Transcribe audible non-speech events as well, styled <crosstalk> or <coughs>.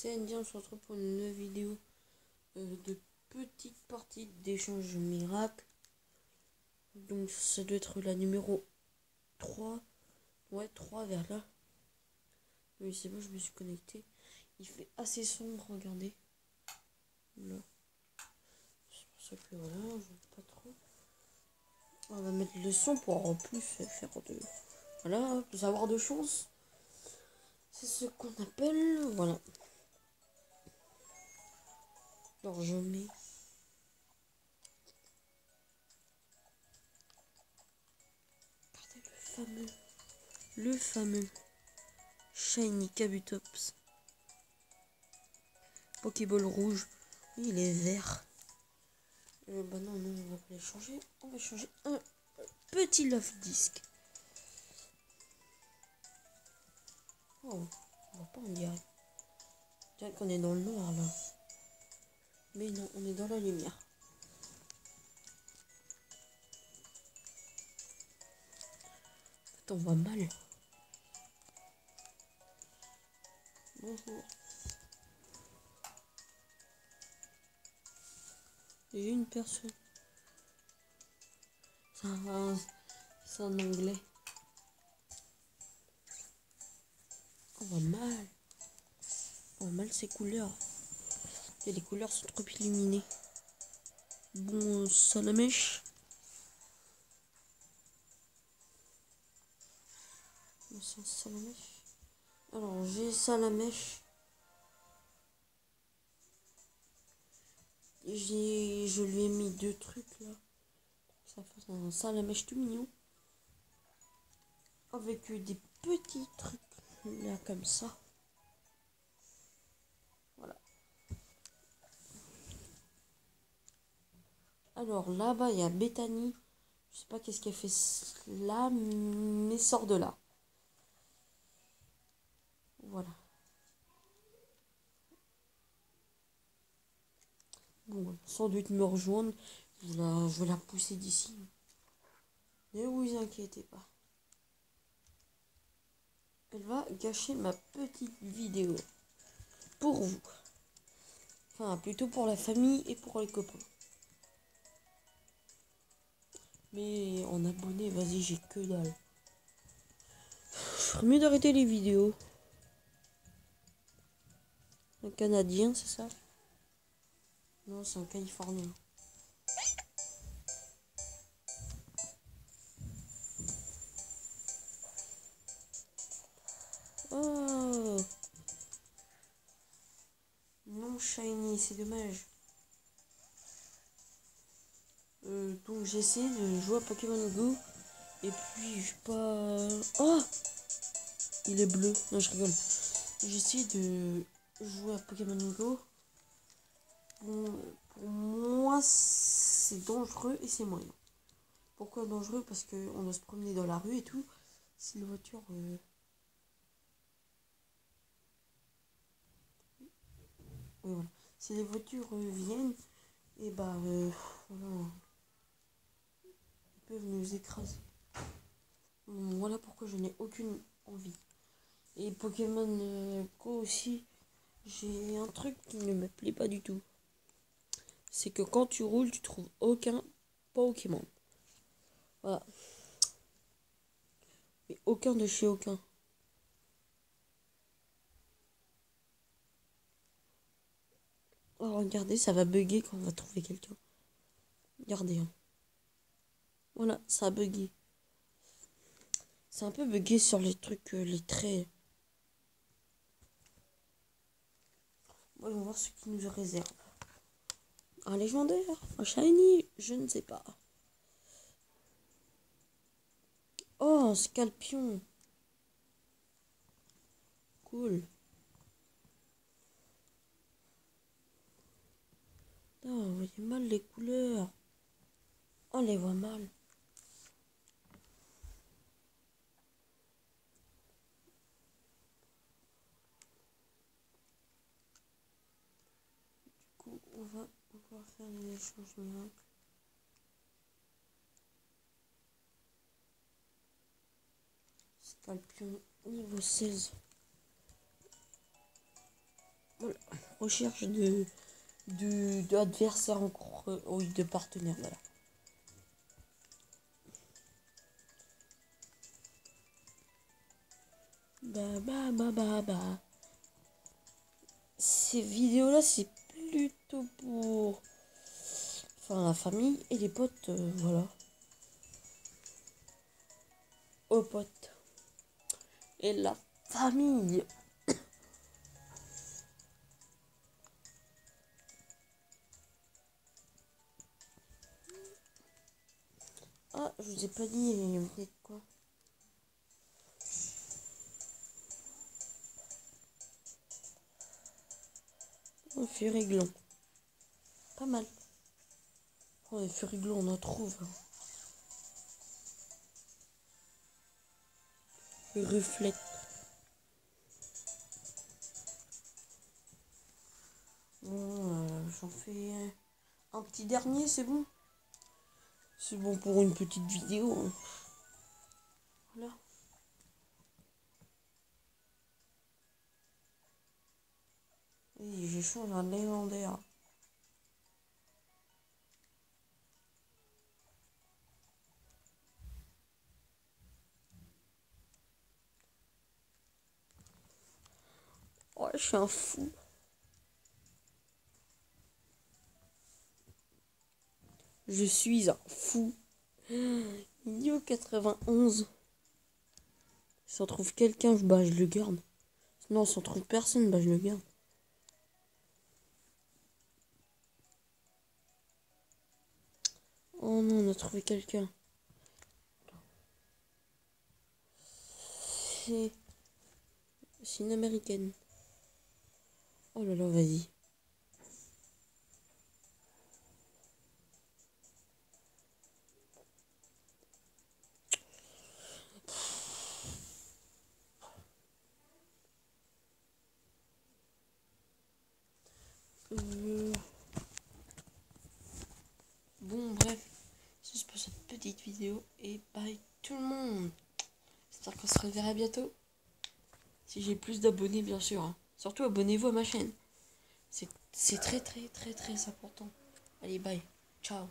c'est Andy, on se retrouve pour une nouvelle vidéo euh, de petite partie d'échange miracle. Donc ça doit être la numéro 3. Ouais, 3 vers là. Oui, c'est bon, je me suis connecté. Il fait assez sombre, regardez. Là. C'est pour ça que voilà, je veux pas trop. On va mettre le son pour en plus faire de. Voilà, plus avoir de chance. C'est ce qu'on appelle. Voilà. Alors je mets. Le fameux. Le fameux. Shiny Kabutops. Pokéball rouge. Oui, il est vert. Euh, bah non, non, on va pas les changer. On va changer un petit love disc. Oh, on va pas en dire. Tiens qu'on est dans le noir là. Mais non, on est dans la lumière. on voit mal. Bonjour. J'ai une personne. C'est en anglais. On voit mal. On voit mal ces couleurs. Les couleurs sont trop illuminées. Bon, salamèche. C'est salamèche. Alors, j'ai salamèche. J'ai, je lui ai mis deux trucs là. Ça fait un salamèche tout mignon. Avec des petits trucs là comme ça. Alors là-bas, il y a Bethany. Je sais pas qu'est-ce qu'elle fait là, mais sort de là. Voilà. Bon, sans doute me rejoindre. Je, vais la pousser d'ici. Ne vous inquiétez pas. Elle va gâcher ma petite vidéo. Pour vous. Enfin, plutôt pour la famille et pour les copains. Mais en abonné, vas-y, j'ai que dalle. Ferais mieux d'arrêter les vidéos. Un Canadien, c'est ça? Non, c'est un Californien. Oh Non, shiny, c'est dommage. Donc j'ai essayé de jouer à Pokémon Go. Et puis je pas. Oh Il est bleu. Non, je rigole. J'ai essayé de jouer à Pokémon Go. pour moi, c'est dangereux et c'est moyen. Pourquoi dangereux? Parce qu'on doit se promener dans la rue et tout. Si les voitures. Euh... voilà. Si les voitures euh, viennent, et bah euh, voilà nous écraser. Voilà pourquoi je n'ai aucune envie. Et Pokémon euh, Go aussi, j'ai un truc qui ne me plaît pas du tout. C'est que quand tu roules, tu trouves aucun Pokémon. Voilà. Mais aucun de chez aucun. Oh, regardez, ça va bugger quand on va trouver quelqu'un. Regardez. Hein. Voilà, ça a bugué. C'est un peu bugué sur les trucs, euh, les traits. Voyons voir ce qui nous réserve. Un légendaire Un shiny Je ne sais pas. Oh, un scalpion Cool. Oh, vous voyez mal les couleurs. On les voit mal. On va pouvoir faire les échanges miracles. Scalpion niveau 16. Voilà. recherche de de d'adversaires encore euh, oui de partenaires voilà bah bah bah bah bah ces vidéos là c'est plutôt pour enfin la famille et les potes euh, voilà. Aux potes. Et la famille. <coughs> Ah, je vous ai pas dit, quoi? Un furiglon. Pas mal. Oh, les furiglons, on en trouve. reflète. Bon, euh, j'en fais un petit dernier, c'est bon? C'est bon pour une petite vidéo. Hein. Voilà. Et je change un légendaire. Oh, je suis un fou. Je suis un fou. Yo 91. Si on trouve quelqu'un, bah je le garde. Sinon, si on trouve personne, bah je le garde. Oh non, on a trouvé quelqu'un. C'est... Une américaine. Oh là là, vas-y bon, bref, c'est pour cette petite et bye tout le monde. J'espère qu'on se reverra bientôt. Si j'ai plus d'abonnés, bien sûr. Hein. Surtout, abonnez-vous à ma chaîne. C'est très, très, très, très important. Allez, bye. Ciao.